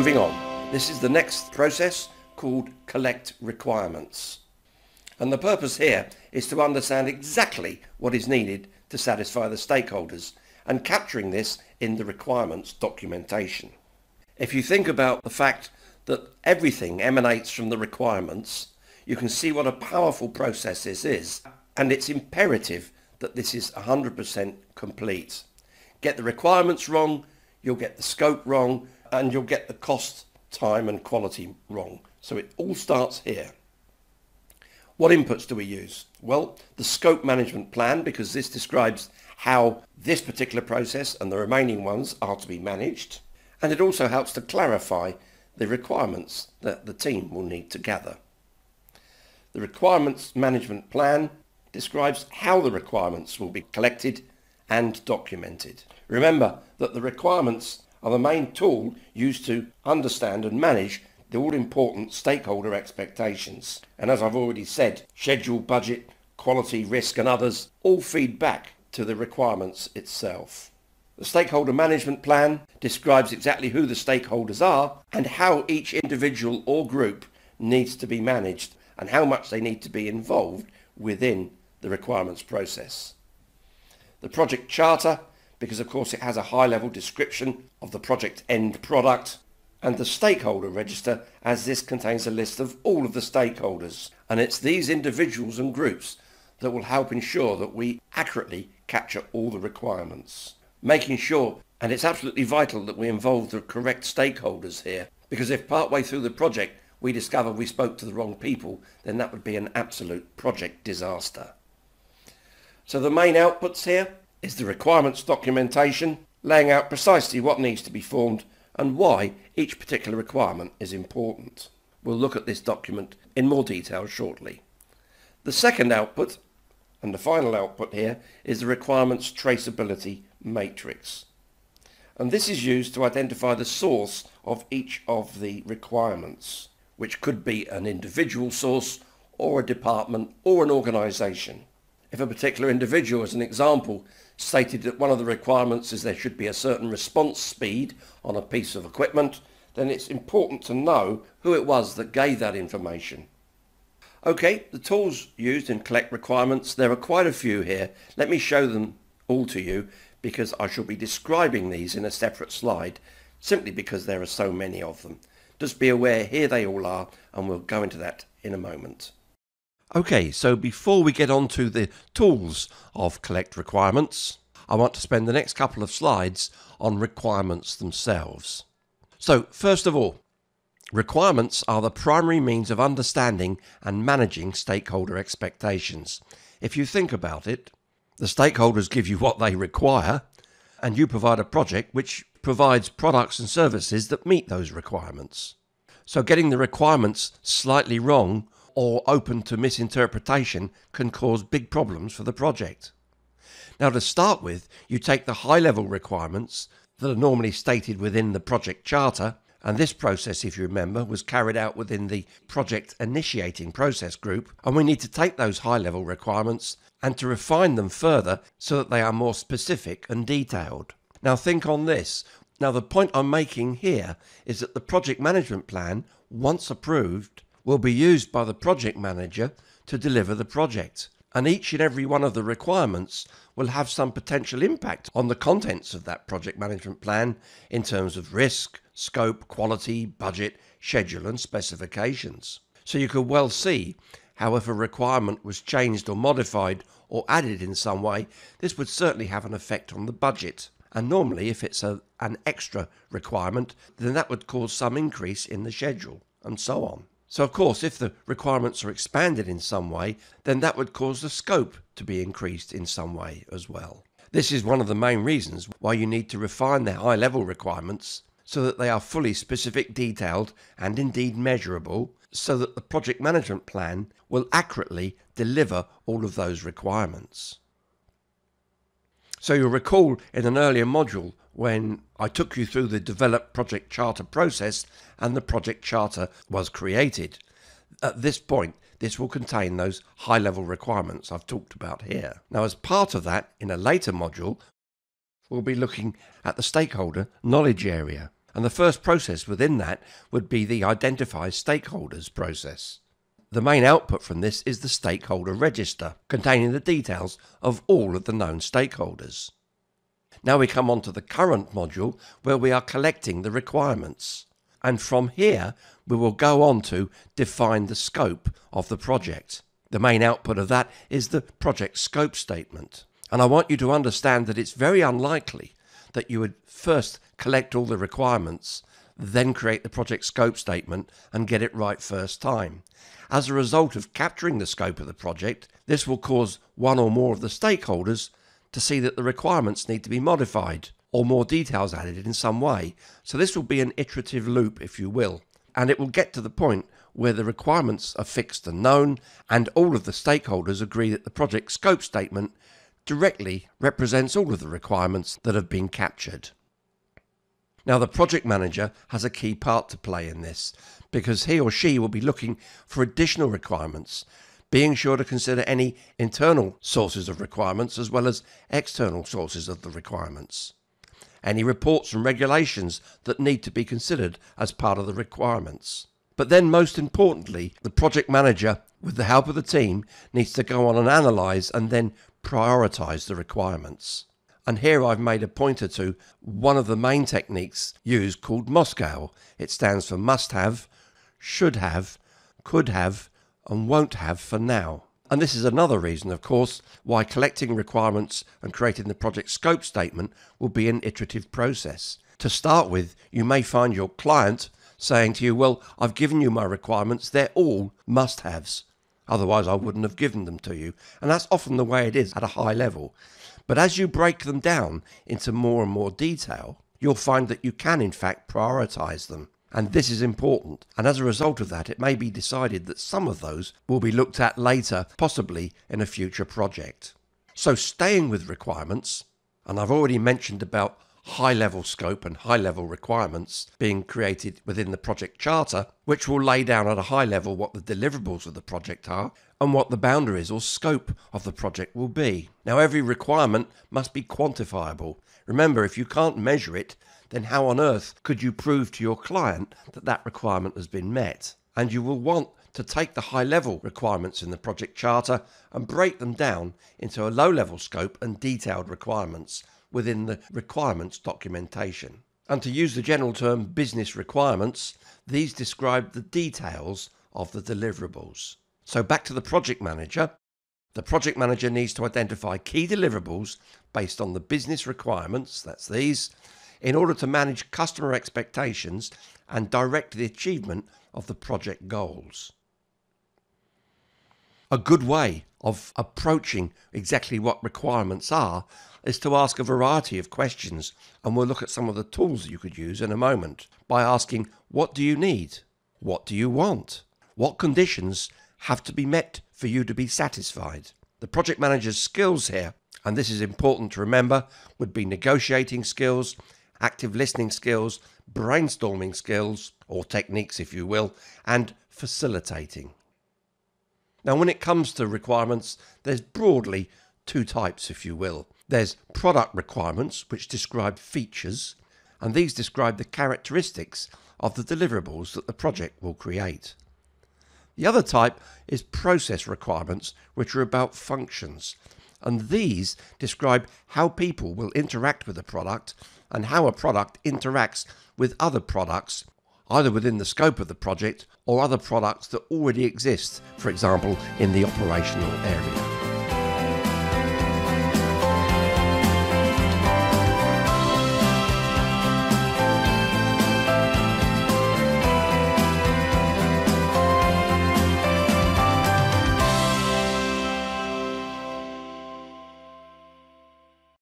moving on. This is the next process called collect requirements. And the purpose here is to understand exactly what is needed to satisfy the stakeholders and capturing this in the requirements documentation. If you think about the fact that everything emanates from the requirements, you can see what a powerful process this is. And it's imperative that this is 100% complete. Get the requirements wrong, you'll get the scope wrong, and you'll get the cost, time and quality wrong. So it all starts here. What inputs do we use? Well, the scope management plan, because this describes how this particular process and the remaining ones are to be managed. And it also helps to clarify the requirements that the team will need to gather. The requirements management plan describes how the requirements will be collected and documented. Remember that the requirements are the main tool used to understand and manage the all-important stakeholder expectations. And as I've already said, schedule, budget, quality, risk and others all feed back to the requirements itself. The stakeholder management plan describes exactly who the stakeholders are and how each individual or group needs to be managed and how much they need to be involved within the requirements process. The project charter, because of course it has a high level description of the project end product, and the stakeholder register as this contains a list of all of the stakeholders. And it's these individuals and groups that will help ensure that we accurately capture all the requirements. Making sure, and it's absolutely vital that we involve the correct stakeholders here, because if partway through the project we discover we spoke to the wrong people, then that would be an absolute project disaster. So the main outputs here is the requirements documentation, laying out precisely what needs to be formed and why each particular requirement is important. We'll look at this document in more detail shortly. The second output and the final output here is the requirements traceability matrix. And this is used to identify the source of each of the requirements, which could be an individual source or a department or an organisation. If a particular individual, as an example, stated that one of the requirements is there should be a certain response speed on a piece of equipment, then it's important to know who it was that gave that information. Okay, the tools used in collect requirements, there are quite a few here. Let me show them all to you because I shall be describing these in a separate slide simply because there are so many of them. Just be aware here they all are and we'll go into that in a moment. Okay, so before we get on to the tools of collect requirements, I want to spend the next couple of slides on requirements themselves. So first of all, Requirements are the primary means of understanding and managing stakeholder expectations. If you think about it, the stakeholders give you what they require, and you provide a project which provides products and services that meet those requirements. So getting the requirements slightly wrong or open to misinterpretation can cause big problems for the project. Now to start with, you take the high level requirements that are normally stated within the project charter and this process, if you remember, was carried out within the project initiating process group. And we need to take those high level requirements and to refine them further so that they are more specific and detailed. Now, think on this. Now, the point I'm making here is that the project management plan, once approved, will be used by the project manager to deliver the project. And each and every one of the requirements will have some potential impact on the contents of that project management plan in terms of risk, scope, quality, budget, schedule and specifications. So you could well see how if a requirement was changed or modified or added in some way, this would certainly have an effect on the budget. And normally if it's a, an extra requirement, then that would cause some increase in the schedule and so on. So of course, if the requirements are expanded in some way, then that would cause the scope to be increased in some way as well. This is one of the main reasons why you need to refine the high level requirements so that they are fully specific, detailed, and indeed measurable, so that the project management plan will accurately deliver all of those requirements. So you'll recall in an earlier module when I took you through the develop project charter process and the project charter was created. At this point, this will contain those high level requirements I've talked about here. Now, as part of that, in a later module, we'll be looking at the stakeholder knowledge area. And the first process within that would be the Identify Stakeholders process. The main output from this is the stakeholder register, containing the details of all of the known stakeholders. Now we come on to the current module where we are collecting the requirements. And from here, we will go on to define the scope of the project. The main output of that is the project scope statement. And I want you to understand that it's very unlikely that you would first collect all the requirements, then create the project scope statement and get it right first time. As a result of capturing the scope of the project, this will cause one or more of the stakeholders to see that the requirements need to be modified or more details added in some way. So this will be an iterative loop, if you will, and it will get to the point where the requirements are fixed and known and all of the stakeholders agree that the project scope statement directly represents all of the requirements that have been captured. Now, the project manager has a key part to play in this because he or she will be looking for additional requirements, being sure to consider any internal sources of requirements as well as external sources of the requirements. Any reports and regulations that need to be considered as part of the requirements. But then, most importantly, the project manager, with the help of the team, needs to go on and analyse and then prioritise the requirements. And here I've made a pointer to one of the main techniques used called MoSCoW. It stands for must have, should have, could have, and won't have for now. And this is another reason, of course, why collecting requirements and creating the project scope statement will be an iterative process. To start with, you may find your client saying to you, Well, I've given you my requirements, they're all must haves. Otherwise, I wouldn't have given them to you. And that's often the way it is at a high level. But as you break them down into more and more detail, you'll find that you can, in fact, prioritize them. And this is important. And as a result of that, it may be decided that some of those will be looked at later, possibly in a future project. So, staying with requirements, and I've already mentioned about high level scope and high level requirements being created within the project charter, which will lay down at a high level what the deliverables of the project are and what the boundaries or scope of the project will be. Now, every requirement must be quantifiable. Remember, if you can't measure it, then how on earth could you prove to your client that that requirement has been met? And you will want to take the high level requirements in the project charter and break them down into a low level scope and detailed requirements within the requirements documentation. And to use the general term business requirements, these describe the details of the deliverables. So back to the project manager. The project manager needs to identify key deliverables based on the business requirements, that's these, in order to manage customer expectations and direct the achievement of the project goals. A good way of approaching exactly what requirements are is to ask a variety of questions, and we'll look at some of the tools you could use in a moment by asking, What do you need? What do you want? What conditions have to be met for you to be satisfied? The project manager's skills here, and this is important to remember, would be negotiating skills, active listening skills, brainstorming skills, or techniques, if you will, and facilitating. Now, when it comes to requirements, there's broadly two types, if you will. There's product requirements, which describe features, and these describe the characteristics of the deliverables that the project will create. The other type is process requirements, which are about functions, and these describe how people will interact with the product and how a product interacts with other products, either within the scope of the project or other products that already exist, for example, in the operational area.